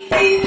Thank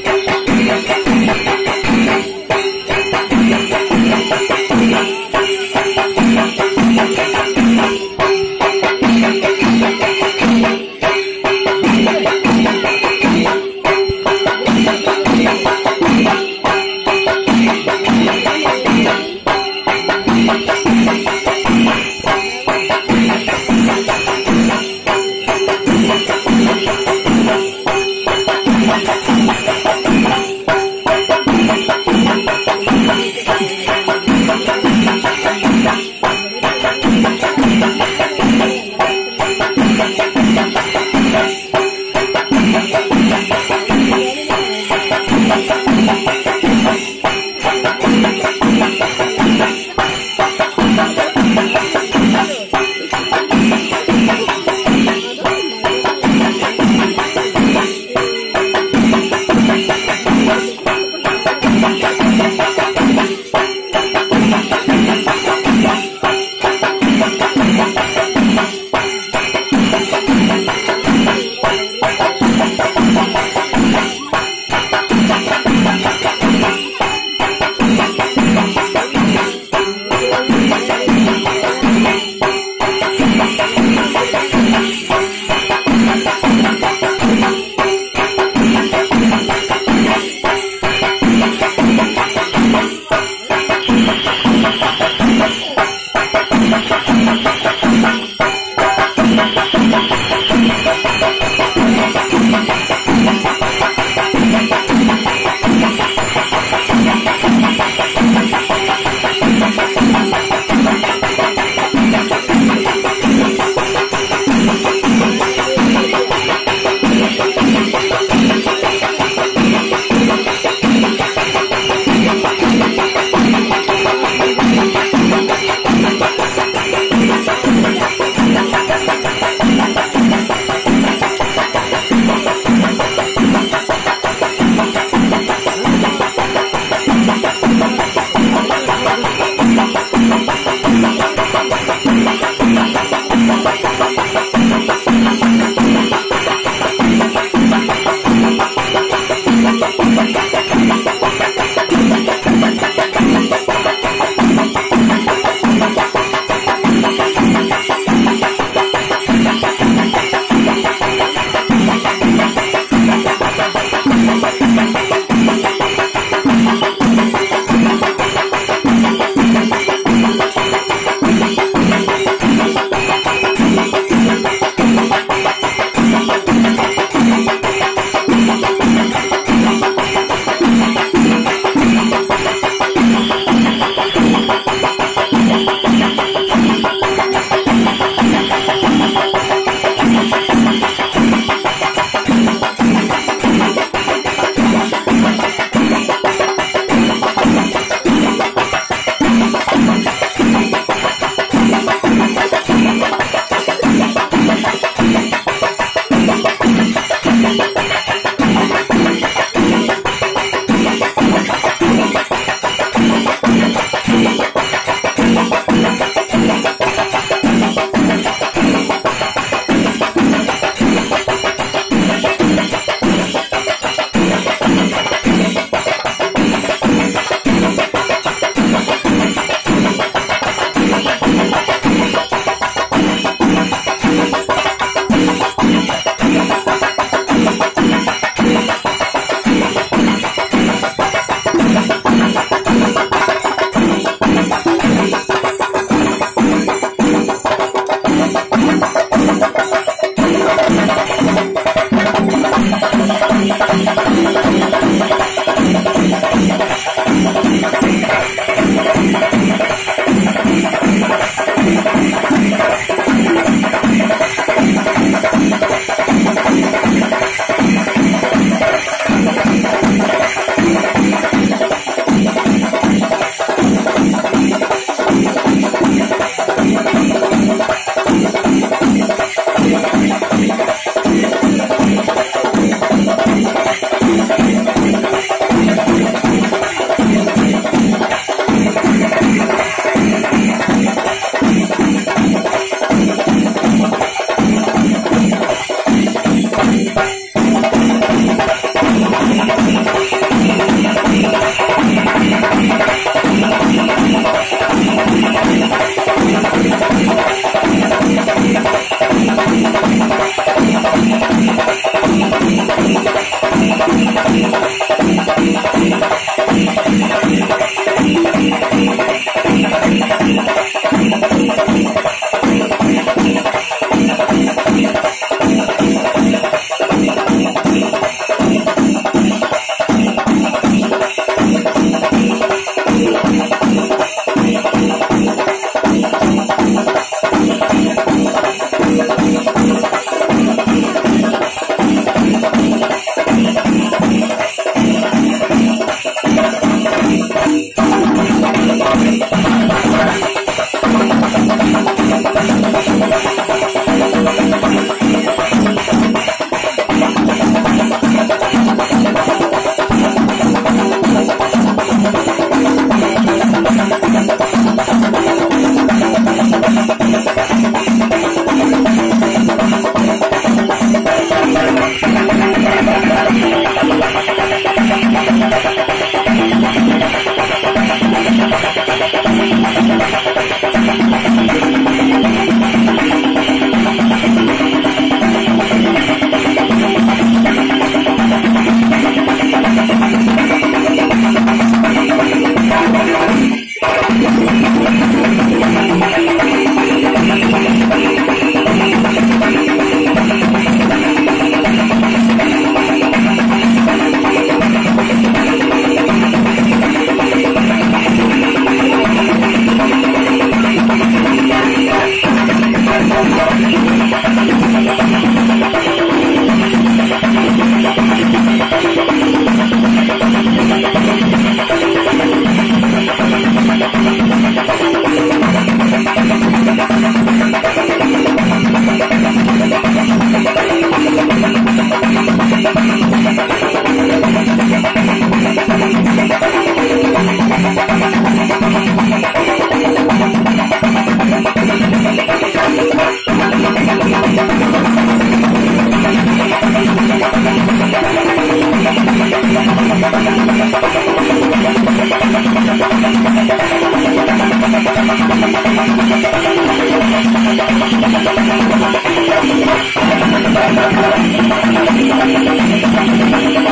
Música